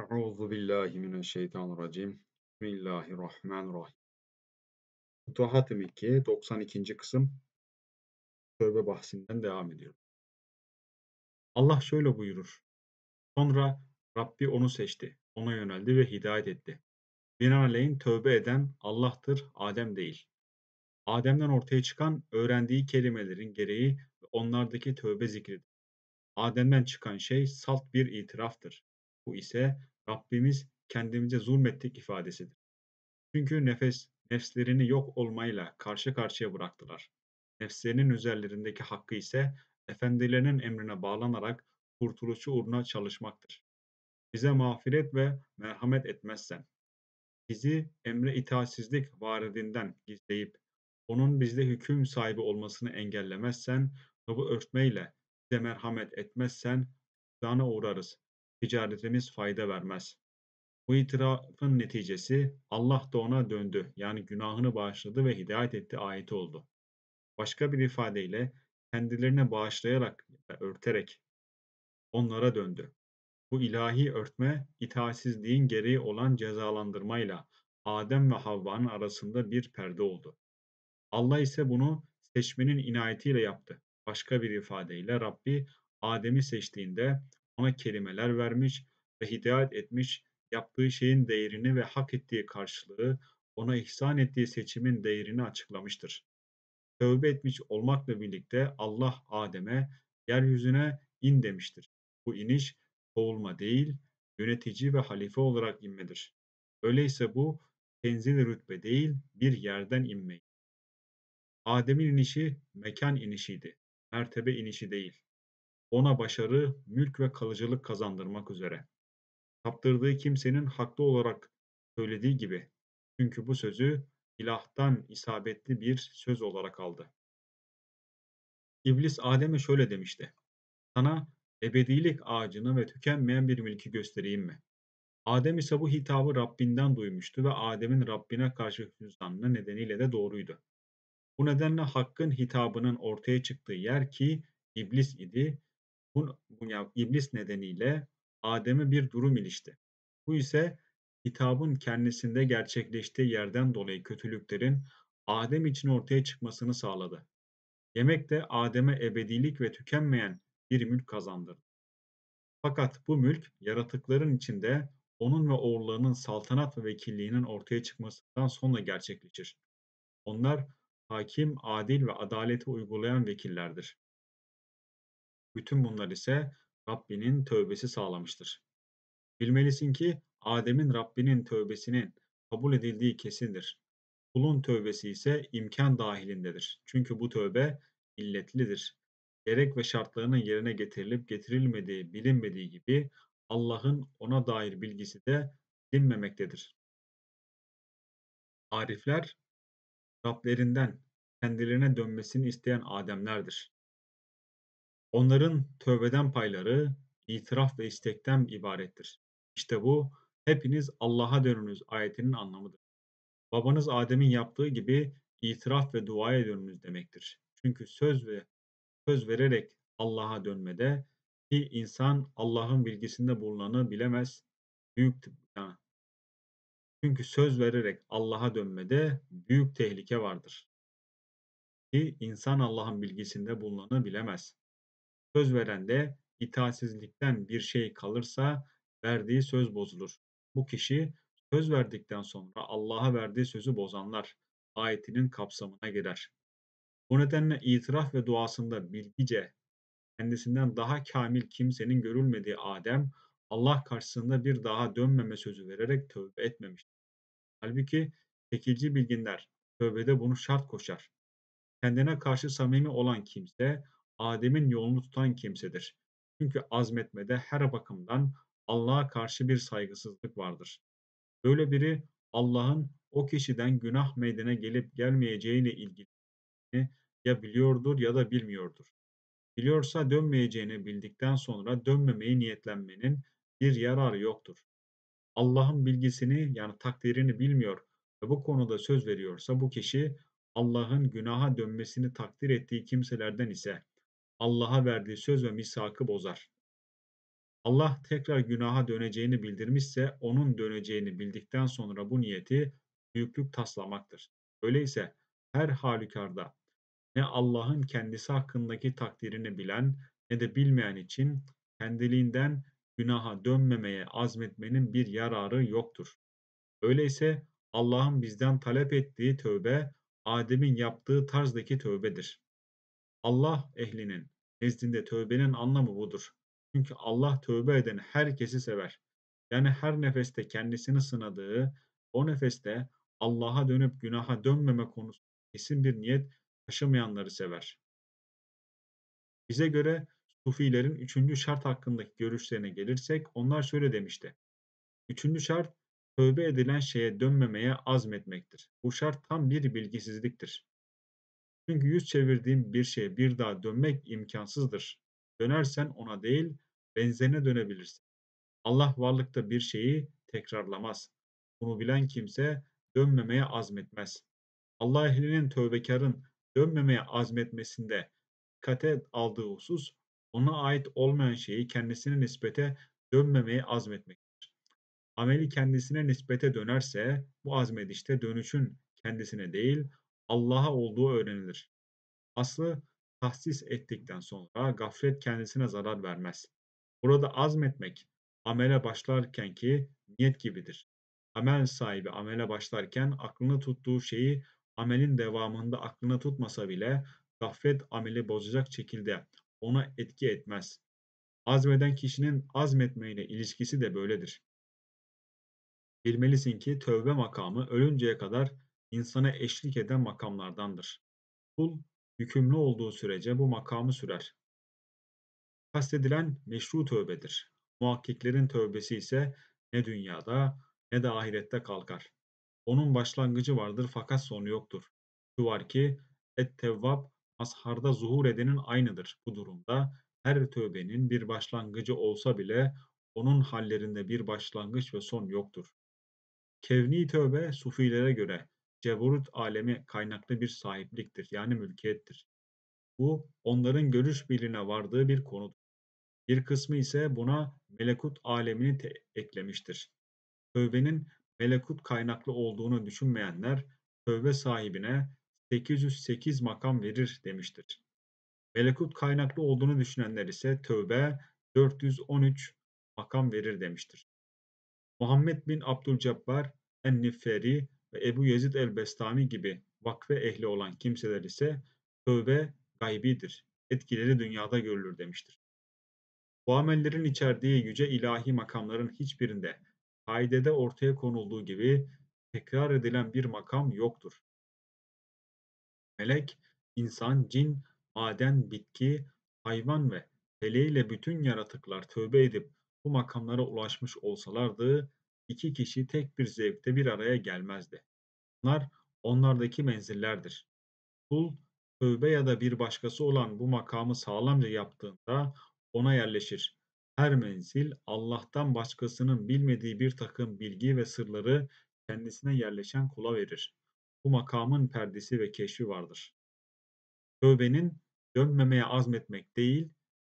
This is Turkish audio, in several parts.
Euzu billahi mineşşeytanirracim. Bismillahirrahmanirrahim. Futuhat-ı Mekke'ye 92. kısım Tövbe bahsinden devam ediyor. Allah şöyle buyurur. Sonra Rabbi onu seçti, ona yöneldi ve hidayet etti. Binaenaleyh tövbe eden Allah'tır, Adem değil. Adem'den ortaya çıkan öğrendiği kelimelerin gereği ve onlardaki tövbe zikridir. Adem'den çıkan şey salt bir itiraftır. Bu ise Rabbimiz kendimize zulmettik ifadesidir. Çünkü nefes, nefslerini yok olmayla karşı karşıya bıraktılar. Nefslerinin üzerlerindeki hakkı ise efendilerinin emrine bağlanarak kurtuluşu uğruna çalışmaktır. Bize mağfiret ve merhamet etmezsen, bizi emre itaatsizlik varidinden gizleyip onun bizde hüküm sahibi olmasını engellemezsen ve bu örtmeyle bize merhamet etmezsen hüsrana uğrarız. Ticaretimiz fayda vermez. Bu itirafın neticesi Allah da ona döndü yani günahını bağışladı ve hidayet etti ayeti oldu. Başka bir ifadeyle kendilerine bağışlayarak örterek onlara döndü. Bu ilahi örtme itaatsizliğin gereği olan cezalandırmayla Adem ve Havva'nın arasında bir perde oldu. Allah ise bunu seçmenin inayetiyle yaptı. Başka bir ifadeyle Rabbi Adem'i seçtiğinde ona kelimeler vermiş ve hidayet etmiş, yaptığı şeyin değerini ve hak ettiği karşılığı, ona ihsan ettiği seçimin değerini açıklamıştır. Tövbe etmiş olmakla birlikte Allah Adem'e yeryüzüne in demiştir. Bu iniş kovulma değil, yönetici ve halife olarak inmedir. Öyleyse bu tenzil rütbe değil, bir yerden inmek. Adem'in inişi mekan inişiydi, mertebe inişi değil. Ona başarı, mülk ve kalıcılık kazandırmak üzere. Kaptırdığı kimsenin haklı olarak söylediği gibi. Çünkü bu sözü ilahtan isabetli bir söz olarak aldı. İblis Adem'e şöyle demişti. Sana ebedilik ağacını ve tükenmeyen bir mülkü göstereyim mi? Adem ise bu hitabı Rabbinden duymuştu ve Adem'in Rabbine karşı hüznanlığı nedeniyle de doğruydu. Bu nedenle Hakk'ın hitabının ortaya çıktığı yer ki iblis idi. Bu, bu ya, iblis nedeniyle Adem'e bir durum ilişti. Bu ise hitabın kendisinde gerçekleştiği yerden dolayı kötülüklerin Adem için ortaya çıkmasını sağladı. Yemek de Adem'e ebedilik ve tükenmeyen bir mülk kazandırdı. Fakat bu mülk yaratıkların içinde onun ve oğullarının saltanat ve vekilliğinin ortaya çıkmasından sonra gerçekleşir. Onlar hakim, adil ve adaleti uygulayan vekillerdir. Bütün bunlar ise Rabbinin tövbesi sağlamıştır. Bilmelisin ki Adem'in Rabbinin tövbesinin kabul edildiği kesindir. Kulun tövbesi ise imkan dahilindedir. Çünkü bu tövbe illetlidir. Gerek ve şartlarının yerine getirilip getirilmediği bilinmediği gibi Allah'ın ona dair bilgisi de bilinmemektedir. Arifler Rablerinden kendilerine dönmesini isteyen Ademlerdir. Onların tövbeden payları itiraf ve istekten ibarettir. İşte bu hepiniz Allah'a dönünüz ayetinin anlamıdır. Babanız Adem'in yaptığı gibi itiraf ve duaya dönünüz demektir. Çünkü söz ve söz vererek Allah'a dönmede ki insan Allah'ın bilgisinde bulunanı bilemez. Büyük yani çünkü söz vererek Allah'a dönmede büyük tehlike vardır. Ki insan Allah'ın bilgisinde bulunanı bilemez. Söz veren de itaatsizlikten bir şey kalırsa verdiği söz bozulur. Bu kişi söz verdikten sonra Allah'a verdiği sözü bozanlar ayetinin kapsamına girer. Bu nedenle itiraf ve duasında bilgice kendisinden daha kamil kimsenin görülmediği Adem Allah karşısında bir daha dönmeme sözü vererek tövbe etmemiştir. Halbuki tekilci bilginler tövbede bunu şart koşar. Kendine karşı samimi olan kimse Adem'in yolunu tutan kimsedir. Çünkü azmetmede her bakımdan Allah'a karşı bir saygısızlık vardır. Böyle biri Allah'ın o kişiden günah meydana gelip gelmeyeceğiyle ilgili ya biliyordur ya da bilmiyordur. Biliyorsa dönmeyeceğini bildikten sonra dönmemeyi niyetlenmenin bir yararı yoktur. Allah'ın bilgisini yani takdirini bilmiyor ve bu konuda söz veriyorsa bu kişi Allah'ın günaha dönmesini takdir ettiği kimselerden ise Allah'a verdiği söz ve misakı bozar. Allah tekrar günaha döneceğini bildirmişse onun döneceğini bildikten sonra bu niyeti büyüklük taslamaktır. Öyleyse her halükarda ne Allah'ın kendisi hakkındaki takdirini bilen ne de bilmeyen için kendiliğinden günaha dönmemeye azmetmenin bir yararı yoktur. Öyleyse Allah'ın bizden talep ettiği tövbe, Adem'in yaptığı tarzdaki tövbedir. Allah ehlinin nezdinde tövbenin anlamı budur. Çünkü Allah tövbe eden herkesi sever. Yani her nefeste kendisini sınadığı, o nefeste Allah'a dönüp günaha dönmeme konusunda kesin bir niyet taşımayanları sever. Bize göre Sufilerin üçüncü şart hakkındaki görüşlerine gelirsek onlar şöyle demişti. Üçüncü şart tövbe edilen şeye dönmemeye azmetmektir. Bu şart tam bir bilgisizliktir. Çünkü yüz çevirdiğin bir şeye bir daha dönmek imkansızdır. Dönersen ona değil, benzerine dönebilirsin. Allah varlıkta bir şeyi tekrarlamaz. Bunu bilen kimse dönmemeye azmetmez. Allah ehlinin tövbekarın dönmemeye azmetmesinde dikkate aldığı husus, ona ait olmayan şeyi kendisine nispete dönmemeye azmetmektir. Ameli kendisine nispete dönerse bu azmedişte dönüşün kendisine değil Allah'a olduğu öğrenilir. Aslı tahsis ettikten sonra gaflet kendisine zarar vermez. Burada azmetmek amele başlarkenki niyet gibidir. Amel sahibi amele başlarken aklını tuttuğu şeyi amelin devamında aklına tutmasa bile gaflet ameli bozacak şekilde ona etki etmez. Azmeden kişinin azmetmeyle ilişkisi de böyledir. Bilmelisin ki tövbe makamı ölünceye kadar insana eşlik eden makamlardandır. Kul yükümlü olduğu sürece bu makamı sürer. Kastedilen meşru tövbedir. Muhakkiklerin tövbesi ise ne dünyada ne de ahirette kalkar. Onun başlangıcı vardır fakat sonu yoktur. Şu var ki et-tevvab mazharda zuhur edenin aynıdır. Bu durumda her tövbenin bir başlangıcı olsa bile onun hallerinde bir başlangıç ve son yoktur. Kevni tövbe sufilere göre ceburut alemi kaynaklı bir sahipliktir yani mülkiyettir. Bu onların görüş birliğine vardığı bir konudur. Bir kısmı ise buna melekut alemini eklemiştir. Tövbenin melekut kaynaklı olduğunu düşünmeyenler tövbe sahibine 808 makam verir demiştir. Melekut kaynaklı olduğunu düşünenler ise tövbe 413 makam verir demiştir. Muhammed bin Abdülcebbar en-Niferi ve Ebu Yezid el-Bestami gibi vakfe ehli olan kimseler ise tövbe gaybidir, etkileri dünyada görülür demiştir. Bu amellerin içerdiği yüce ilahi makamların hiçbirinde kaidede ortaya konulduğu gibi tekrar edilen bir makam yoktur. Melek, insan, cin, maden, bitki, hayvan ve feleğiyle bütün yaratıklar tövbe edip bu makamlara ulaşmış olsalardı, iki kişi tek bir zevkte bir araya gelmezdi. Bunlar onlardaki menzillerdir. Kul, tövbe ya da bir başkası olan bu makamı sağlamca yaptığında ona yerleşir. Her menzil Allah'tan başkasının bilmediği bir takım bilgi ve sırları kendisine yerleşen kula verir. Bu makamın perdesi ve keşfi vardır. Tövbenin dönmemeye azmetmek değil,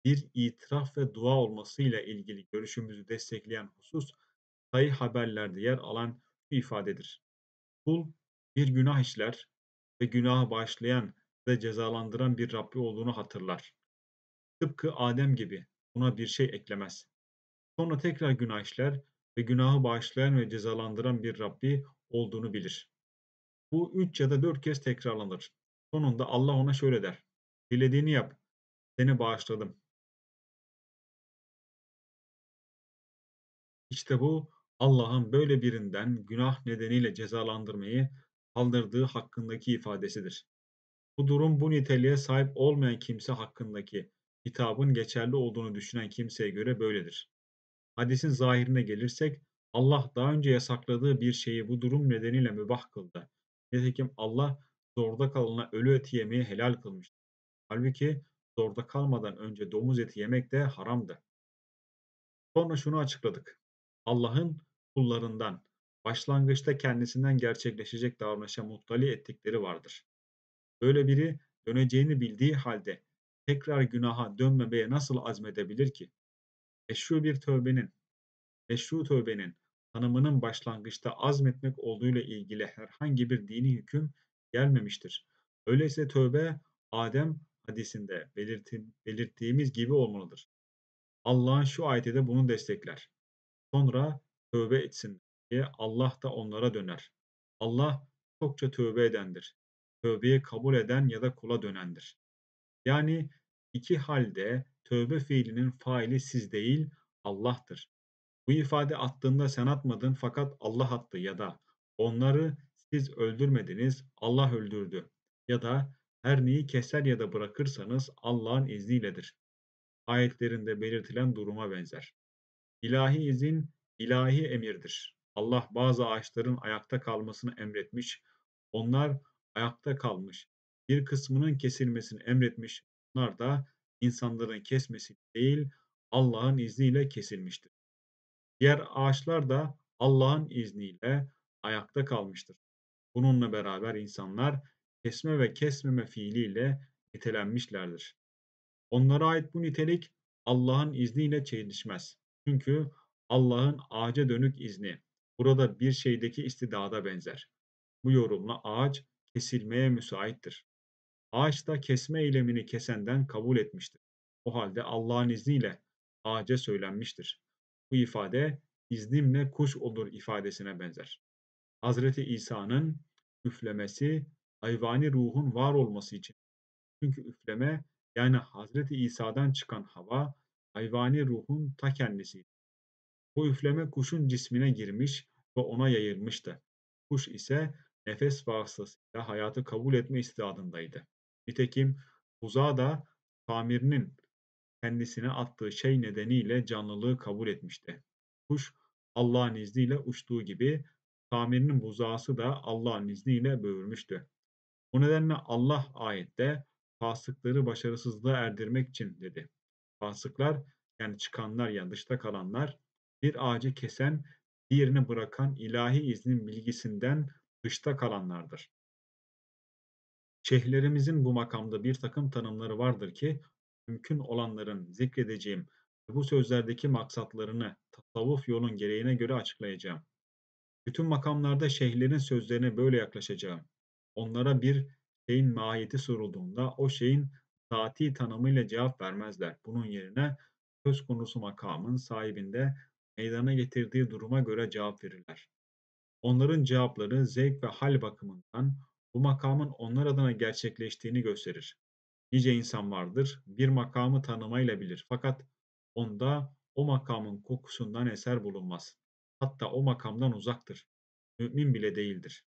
bir itiraf ve dua olmasıyla ilgili görüşümüzü destekleyen husus, sayı haberlerde yer alan şu ifadedir. Kul bir günah işler ve günahı bağışlayan ve cezalandıran bir Rabbi olduğunu hatırlar. Tıpkı Adem gibi buna bir şey eklemez. Sonra tekrar günah işler ve günahı bağışlayan ve cezalandıran bir Rabbi olduğunu bilir. Bu üç ya da dört kez tekrarlanır. Sonunda Allah ona şöyle der. Dilediğini yap. Seni bağışladım. İşte bu Allah'ın böyle birinden günah nedeniyle cezalandırmayı kaldırdığı hakkındaki ifadesidir. Bu durum bu niteliğe sahip olmayan kimse hakkındaki hitabın geçerli olduğunu düşünen kimseye göre böyledir. Hadisin zahirine gelirsek Allah daha önce yasakladığı bir şeyi bu durum nedeniyle mübah kıldı. Nitekim Allah zorda kalana ölü eti yemeyi helal kılmıştır. Halbuki zorda kalmadan önce domuz eti yemek de haramdı. Sonra şunu açıkladık. Allah'ın kullarından başlangıçta kendisinden gerçekleşecek davranışa muttali ettikleri vardır. Böyle biri döneceğini bildiği halde tekrar günaha dönmemeye nasıl azmedebilir ki? Meşru bir tövbenin, meşru tövbenin tanımının başlangıçta azmetmek olduğuyla ilgili herhangi bir dini hüküm gelmemiştir. Öyleyse tövbe Adem hadisinde belirttiğimiz gibi olmalıdır. Allah'ın şu ayeti de bunu destekler. Sonra tövbe etsin diye Allah da onlara döner. Allah çokça tövbe edendir. Tövbeyi kabul eden ya da kula dönendir. Yani iki halde tövbe fiilinin faili siz değil Allah'tır. Bu ifade attığında sen atmadın fakat Allah attı ya da onları siz öldürmediniz Allah öldürdü ya da her neyi keser ya da bırakırsanız Allah'ın izniyledir. Ayetlerinde belirtilen duruma benzer. İlahi izin ilahi emirdir. Allah bazı ağaçların ayakta kalmasını emretmiş, onlar ayakta kalmış. Bir kısmının kesilmesini emretmiş, onlar da insanların kesmesi değil, Allah'ın izniyle kesilmiştir. Diğer ağaçlar da Allah'ın izniyle ayakta kalmıştır. Bununla beraber insanlar kesme ve kesmeme fiiliyle nitelenmişlerdir. Onlara ait bu nitelik Allah'ın izniyle çelişmez. Çünkü Allah'ın ağaca dönük izni burada bir şeydeki istidada benzer. Bu yorumla ağaç kesilmeye müsaittir. Ağaç da kesme eylemini kesenden kabul etmiştir. O halde Allah'ın izniyle ağaca söylenmiştir. Bu ifade iznimle kuş olur ifadesine benzer. Hazreti İsa'nın üflemesi hayvani ruhun var olması için. Çünkü üfleme yani Hazreti İsa'dan çıkan hava hayvani ruhun ta kendisiydi. Bu üfleme kuşun cismine girmiş ve ona yayılmıştı. Kuş ise nefes vasıtasıyla hayatı kabul etme istidadındaydı. Nitekim buzağı da tamirinin kendisine attığı şey nedeniyle canlılığı kabul etmişti. Kuş Allah'ın izniyle uçtuğu gibi tamirinin buzağısı da Allah'ın izniyle böğürmüştü. Bu nedenle Allah ayette fasıkları başarısızlığa erdirmek için dedi. Fasıklar yani çıkanlar yani dışta kalanlar bir ağacı kesen diğerini bırakan ilahi iznin bilgisinden dışta kalanlardır. Şeyhlerimizin bu makamda bir takım tanımları vardır ki mümkün olanların zikredeceğim bu sözlerdeki maksatlarını tasavvuf yolun gereğine göre açıklayacağım. Bütün makamlarda şeyhlerin sözlerine böyle yaklaşacağım. Onlara bir şeyin mahiyeti sorulduğunda o şeyin zati tanımıyla cevap vermezler. Bunun yerine söz konusu makamın sahibinde meydana getirdiği duruma göre cevap verirler. Onların cevapları zevk ve hal bakımından bu makamın onlar adına gerçekleştiğini gösterir. Nice insan vardır, bir makamı tanımayla bilir fakat onda o makamın kokusundan eser bulunmaz. Hatta o makamdan uzaktır. Mümin bile değildir.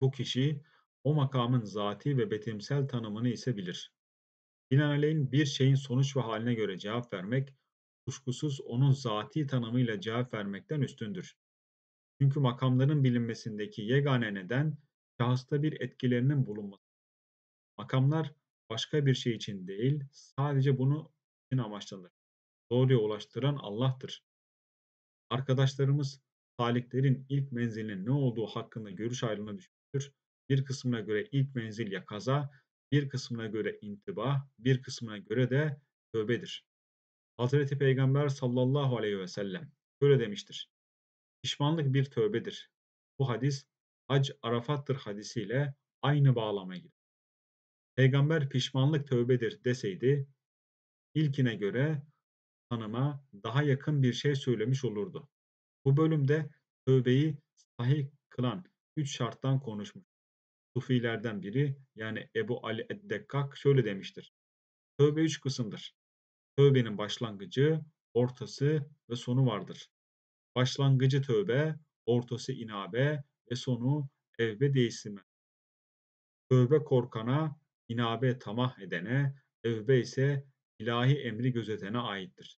Bu kişi o makamın zati ve betimsel tanımını ise bilir. Binaenaleyh bir şeyin sonuç ve haline göre cevap vermek, kuşkusuz onun zati tanımıyla cevap vermekten üstündür. Çünkü makamların bilinmesindeki yegane neden, şahısta bir etkilerinin bulunması. Makamlar başka bir şey için değil, sadece bunu için amaçlanır. Doğruya ulaştıran Allah'tır. Arkadaşlarımız saliklerin ilk menzilinin ne olduğu hakkında görüş ayrılığına düşmüştür. Bir kısmına göre ilk menzil ya kaza, bir kısmına göre intiba, bir kısmına göre de tövbedir. Hazreti Peygamber sallallahu aleyhi ve sellem böyle demiştir. Pişmanlık bir tövbedir. Bu hadis hac Arafat'tır hadisiyle aynı bağlamaya gelir. Peygamber pişmanlık tövbedir deseydi ilkine göre tanıma daha yakın bir şey söylemiş olurdu. Bu bölümde tövbeyi sahih kılan üç şarttan konuşmuş. Sufilerden biri yani Ebu Ali Eddekkak şöyle demiştir. Tövbe üç kısımdır. Tövbenin başlangıcı, ortası ve sonu vardır. Başlangıcı tövbe, ortası inabe ve sonu evbe değiştirme. Tövbe korkana, inabe tamah edene, evbe ise ilahi emri gözetene aittir.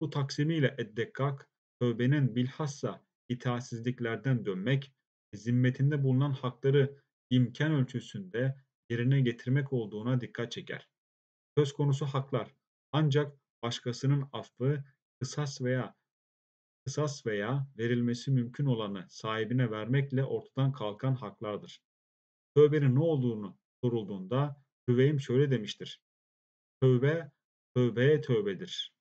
Bu taksimiyle Eddekkak, tövbenin bilhassa itaatsizliklerden dönmek, zimmetinde bulunan hakları imkan ölçüsünde yerine getirmek olduğuna dikkat çeker. Söz konusu haklar ancak başkasının affı, kısas veya kısas veya verilmesi mümkün olanı sahibine vermekle ortadan kalkan haklardır. Tövbenin ne olduğunu sorulduğunda Hüveym şöyle demiştir. Tövbe, tövbeye tövbedir.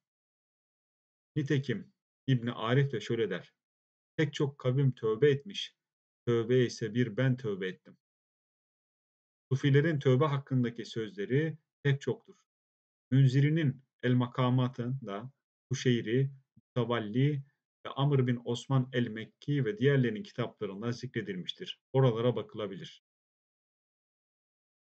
Nitekim İbn Arif de şöyle der. Pek çok kavim tövbe etmiş, tövbe ise bir ben tövbe ettim. Sufilerin tövbe hakkındaki sözleri pek çoktur. Münziri'nin El Makamat'ında Kuşeyri, Mutavalli ve Amr bin Osman el-Mekki ve diğerlerinin kitaplarında zikredilmiştir. Oralara bakılabilir.